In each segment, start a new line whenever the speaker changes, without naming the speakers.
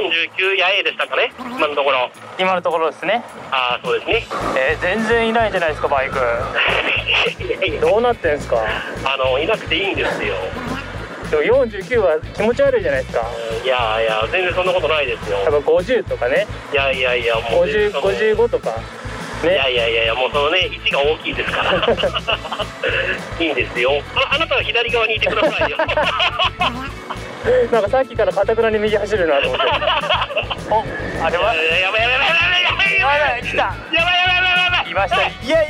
49や A でしたかね今のところ。
今のところですね。
ああそうですね。
えー、全然いないじゃないですかバイク。どうなってんすか？
あのいなくていいんですよ。
でも49は気持ち悪いじゃないですか。
いやいや全然そんなことないですよ。
多分50とかね。
いやいやいやもう
50 55とか
いや
ね
いやいやいやもうそのね位置が大きいですから。いいんですよ。ああなたは左側にいてくださいよ。
なんかさっきからかたくなに右走るなと思って。おあれは？
やばいやばいやばいやばいやばいやばい
やばい来た
やばいやばい。やばいやばい
いました。イエイイ。エ
や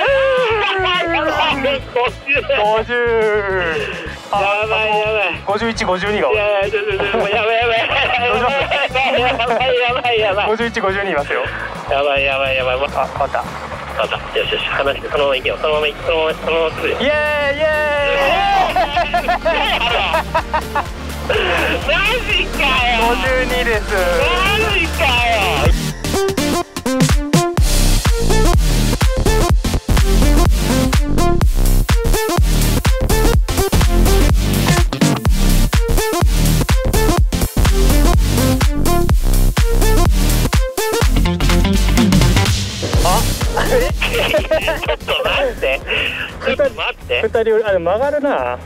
ばい。
ーイ
50
50
やばいやばい
5152が
い。やいやちょっとちょっとやばいやばいやばいやばいやばいやばい
5152い。ますよ。
やばいやばいやばい。
あ変わった
あった。よしよし離してそのまま行けよ。そのまま行けそのままそのまま
イエーイイエ
マジかよ。
ーイ52です二人あでも曲がるな。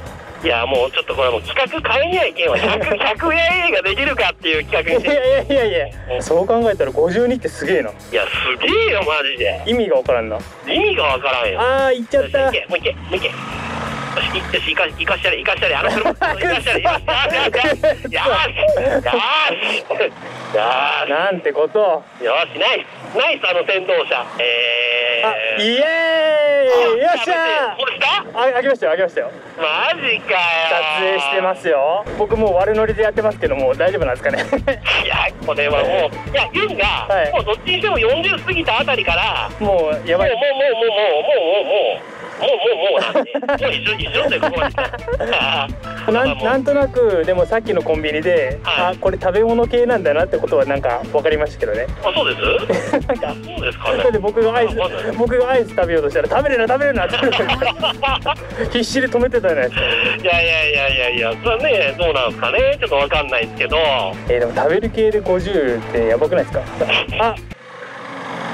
い
やもうちょっとこれもう企画変えにはいけんわ。100, 100 円ができるかっていう企画に。
いやいやいやいや。そう考えたら52ってすげえな。い
やすげえよマジで。
意味がわからんな。
意味がわからんよ。
あー行っちゃった。
よし行けもう行けもう行け。よしよし行か行かしたれ行かしたれ。あの車 行かしたれよしよしよしよしよしよし。よ
なんてこと。
しよしナイスナイスあの先導車。えー。
あイエーイよっしゃ
これした？
ーああげましたよあげましたよ。
マジかよ。
撮影してますよ。僕もう悪ノリでやってますけどもう大丈夫なんですかね。
いやこれはもう いやユンが、
はい。
もうどっちにしても40過ぎたあたりから
もうやばい
もうもうもうもうもうもうもうもうもうもうもうもうなんでもう一緒一緒だよここまで
なんなんとなくでもさっきのコンビニで、
はい。
あこれ食べ物系なんだなってことはなんか分かりましたけどね。
あそうです？
なんか
そうですかね。
僕がアイス僕がアイス食べようとしたら食べるな食べるなって。必死で止めてたじゃないですか
いやいやいやいやいや。それはねどうなんですかね？ちょっとわかんないですけど。
えー、でも食べる系で50ってやばくないですか？あ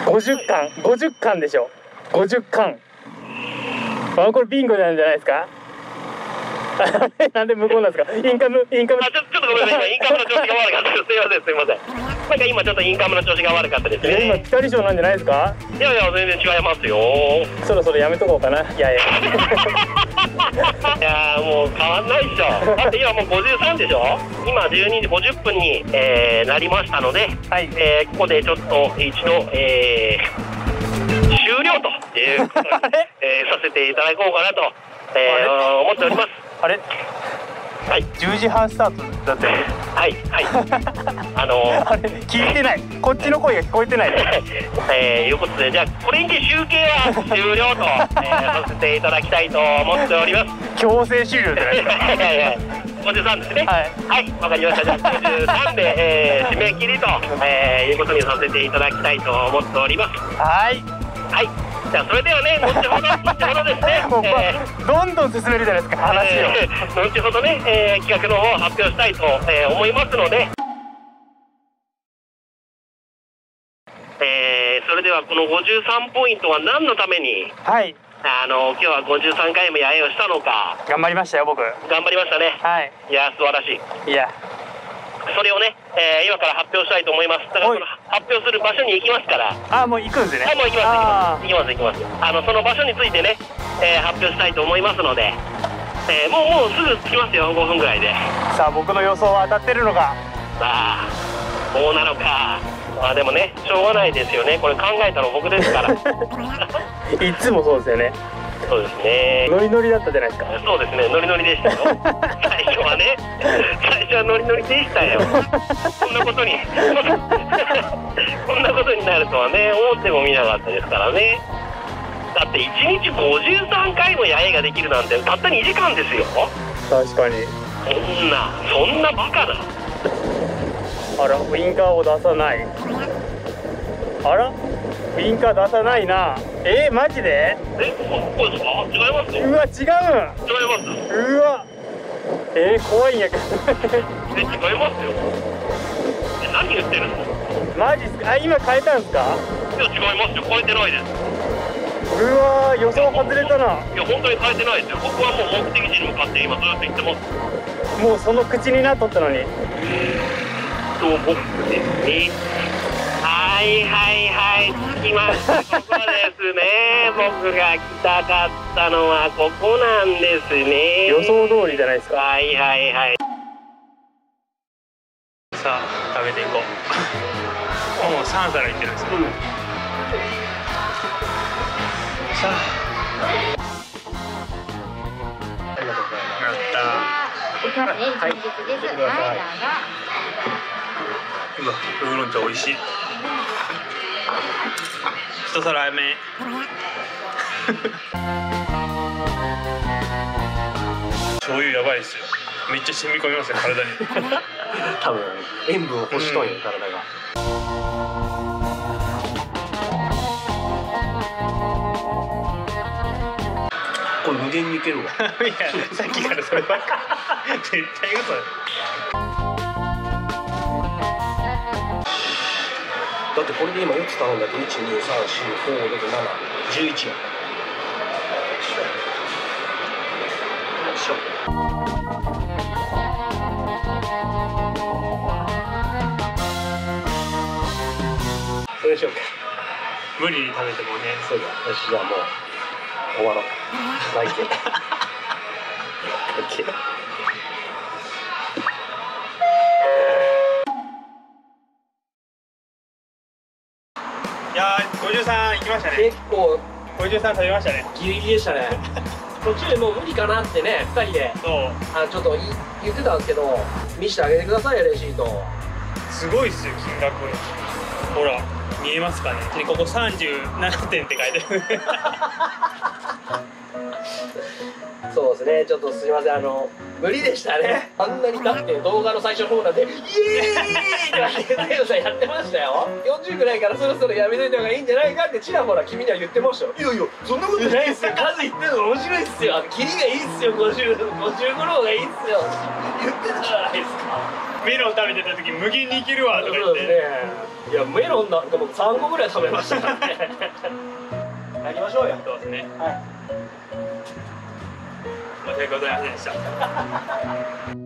50巻。50巻でしょ。50巻。あこれビンゴなんじゃないですか？なんで無言なんですか？インカムインカム。
あちょちょっとごめんなさい。今インカムの調子が悪かった。ですすいませんすいません。なんか今ちょっとインカムの調子が悪かったです
え今
ね
ピタリ賞なんじゃないですか？
いやいや全然違いますよ。
そろそろやめとこうかな。いやいや。
いやーもう変わんないっしょ。だって今もう53でしょ？今12時50分に、えーなりましたので、
はい。
えーここでちょっと一度、えー終了ということに、えーさせていただこうかなと、えー
あ
思っております
あれ？
はい。
10時半スタートだって。
はいはい。あのー。
あれ聞いてない。こっちの声が聞こえてない。
えーいうことでじゃあこれにて集計は終了と、えーさせていただきたいと思っております。
強制終了じゃないですか
いやいや53ですね。
はい。
はいわかりました。じゃあ53で、えー締め切りと、えーいうことにさせていただきたいと思っております。
はい。
はいじゃあそれではね 後ほど後ほどですね えー。
どんどん進めるじゃないですか話を、
えー後ほどね、えー企画の方を発表したいと、えー思いますので、えーそれではこの53ポイントは何のために
はい。
あの今日は53回も八重をしたのか。
頑張りましたよ僕。は
頑張りましたね。
い。
いや素晴らしい。
いや
それをね、えー今から発表したいと思います。だからその発表する場所に行きますから。
あもう行くんですね。
あもう行き
あ
ます。行きます行きます。あのその場所についてね、えー発表したいと思いますので、えーもうもうすぐ着きますよ5分ぐらいで。
ーさあ僕の予想は当たってるのか。
さあそうなのか。まあでもねしょうがないですよね。これ考えたの僕ですから。
いつもそうですよね
そうですね。
ノリノリだったじゃないですか。
そうですね。ノリノリでしたよ。最初はね。最初はノリノリでしたよ。こんなことに。こんなことになるとはね思ってもみなかったですからね。だって1日53回も八重ができるなんてたった2時間ですよ。
確かに。
そんなそんなバカな
あらウインカーを出さない。あら？ウインカー出さないな。えー、マジで？
えこここですか？違います
うわ違
違います。
ううわ。えー、怖いんやけど。
え違いますよ。
マジっすか？あ今変えたんすか？
いや違いますよ。変えてないです。
うわー予想外れたな。い
や本当に変えてないですよ。僕はもう目的地に向かって今ずっと行ってます。
もうその口になっとったのに。
と僕ですねはいはいはい着きました。ここですね僕が来た。かった。のはここなんですね
予想通りじゃないですか
はいはいはい
さあ食べていこうもう3皿いってるんですよ、さあ、はい。
はい、どうぞ。
うわウーロン茶美味しい一皿目醤油やばいっすよ。めっちゃ染み込みますよ体に。
多分塩分を欲しとんよ、体が。これ無限にいけるわ。
いやさっきからそればっか。絶対嘘だ
ってこれで今4つ頼んだって1 2 3 4 5 6 7 11やよいしょ。それにしようか
無理に食べてもね。
そうだ。よしじゃあもう終わろう。バイ ケン OK
やー53いきましたね。
結構
53食べましたね。
ギリギリでしたね。途中でもう無理かなってね2人で。
そう。
あのちょっとい言ってたんですけど見してあげてくださいよレシート。
すごいっすよ金額。ほら見えますかね。でここ37点って書いてる
そうですね。ちょっとすいません。あの無理でしたね。あんなにだって動画の最初の方なんで「イエーイ!」ってテンさんやってましたよ。40ぐらいからそろそろやめといた方がいいんじゃないかってちらほら君には言ってましたよ。いやいやそんなことないっすよ。数言ってるの面白いっすよ。あのキリがいいっすよ。50 55の方がいいっすよ。言ってたじゃないですか
メロン食べてた時無限にいけるわとか言って。
そうですねいやメロンなんかもう3個ぐらい食べましたからね。やりましょうよ。
そうですね。
はい
申し訳ございませんでした